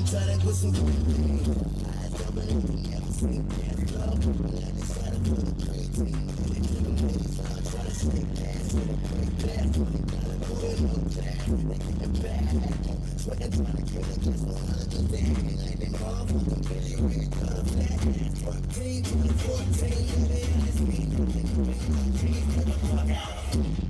and try to put some green. I tell me that we never seen death flow. Let me start a little crazy. The ladies, I'll try to it. Break past when you gotta it on track. They it back. Swear to to kill it, just a lot of the thing. Like they all fucking it, ready to cut a flat. 14, 14, 14, 14, 14, 14, 14, 14, 14, 14, 14, 14, 14, 14, 14, 14, 14, 14,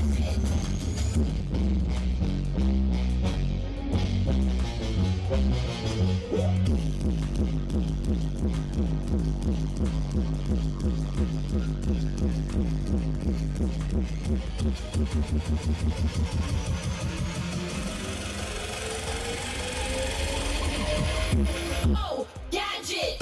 Oh, gadget!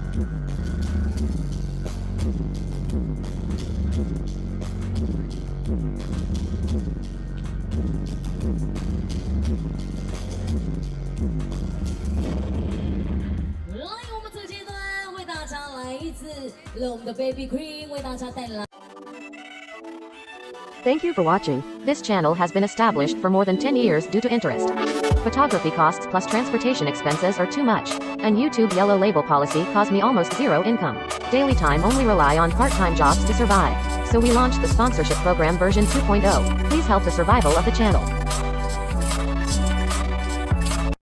来，我们这个阶段为大家来一次，让我们的 Baby Queen 为大家带来。 Thank you for watching. This channel has been established for more than 10 years due to interest. Photography costs plus transportation expenses are too much. And YouTube yellow label policy caused me almost zero income. Daily time only rely on part-time jobs to survive. So we launched the sponsorship program version 2.0. Please help the survival of the channel.